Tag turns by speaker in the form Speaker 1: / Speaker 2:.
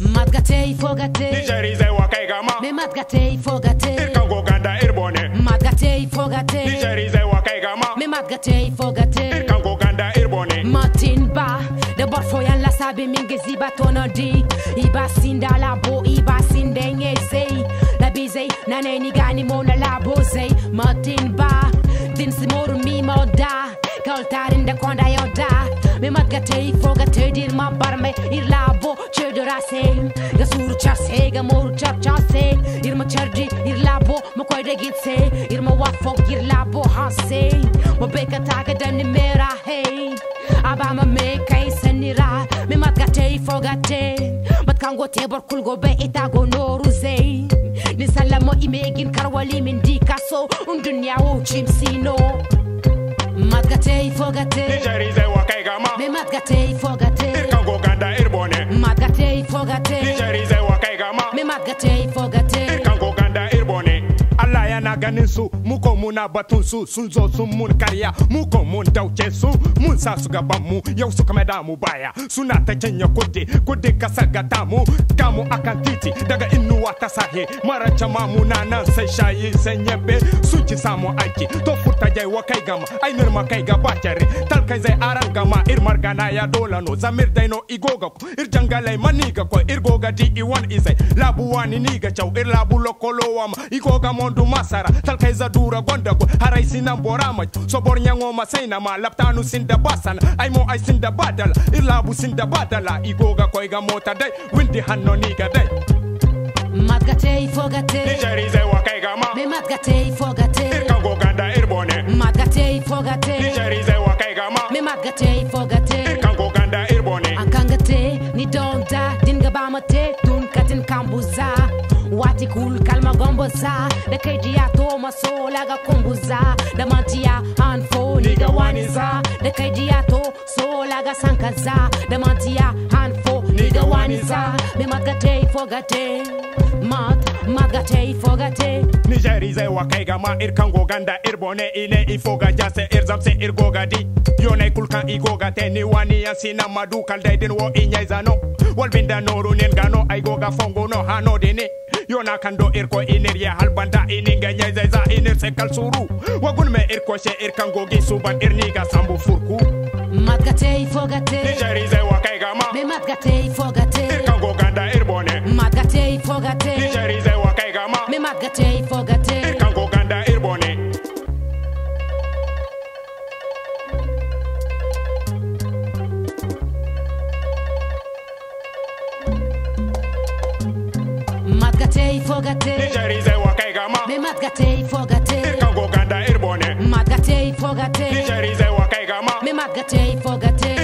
Speaker 1: matgate ifogate
Speaker 2: nigerize wakaigama
Speaker 1: me matgate ifogate
Speaker 2: irkango ganda irbone
Speaker 1: matgate ifogate
Speaker 2: nigerize wakaigama
Speaker 1: me matgate ifogate
Speaker 2: irkango ganda irbone
Speaker 1: Martin ba de borfo yan la sabi mingi ziba tono di iba sinda la bo iba sindenge zei la bize na ne ni gani mona la bo zei Martin ba din si moru mi mo da. Kaltarin da konda yo da me mat ga tei fo ga tei dir ma bar me se ga sur cha se cha cha se ir ma charji ir la bo mo koy de git se ir ma wa fo ir la bo ha se mo beka ta ga dan ni mera hey abama me kai sanira me mat ga tei fo ga tei mat kango te bor kul go be ita go noru zei ni salamo imegin karwali min di kaso un dunya wo chimsino mat ga tei fo ga tei
Speaker 2: nigerize wakaigama
Speaker 1: me mat ga tei ga tei fo ga tei
Speaker 2: nigerize wakaigama
Speaker 1: me mat ga tei fo ga tei
Speaker 2: irkango ganda irbone Allah yana ganin su mu ko muna batun su sun zo sun mun karya mu ko mun dauke su mun sa su gaban mu yau su kama da mu baya suna ta cinye kudi kudi kasa ga tamu kamu akan titi daga inuwa ta sahe mara jama mu na nan sai shayi sai yabe sun ci samu aiki to furta jai wa kai gama ainir ma kai ga bacare tal kai zai aran gama ir margana ya dola no zamir dai no igoga ko ir jangalai maniga ko ir goga di i izay isai labu wani niga chau. Ir labu lokolo wama igoga mondu masara. Tal kai za dura gonda ko harai sinan borama so bor nyango ma saina ma laptanu sinda basana. Ai mo ai sinda badala ir labu sinda badala. Igoga ko iga mota dai windi hanno niga dai.
Speaker 1: Mat ga tei wakaigama ga tei fogate
Speaker 2: Irkango ganda irbone
Speaker 1: me fogate ga
Speaker 2: wakaigama
Speaker 1: Me ga tei donda dinga bama te tun katin kambuza wati kul kalma gomboza. Da kai jiya to maso laga kumbuza da mantiya hanfo niga waniza da kai jiya to so laga sankaza da mantiya hanfo niga waniza me magate fogate mat magate fogate
Speaker 2: nigerize wa kai gama irkango ganda irbone ine ifoga jase irzamse irgoga di yone kulkan igoga te ni wani yasina madu kalde din wo inyaizano walbinda noru nen gano ay goga fongo no hano dini yona kando irko inirya halbanda ininga nyaizaiza inir sekal suru. Wagun me irko she irkango gi suban irniga sambu furku.
Speaker 1: Magate fogate.
Speaker 2: Nigerize wa kai gama.
Speaker 1: Me magate fogate.
Speaker 2: Irkango ganda irbone
Speaker 1: magate fogate magate fogate
Speaker 2: nigerize wa kai gama
Speaker 1: me magate fogate
Speaker 2: irkango ganda irbone
Speaker 1: magate fogate
Speaker 2: nigerize wa kai gama
Speaker 1: me magate fogate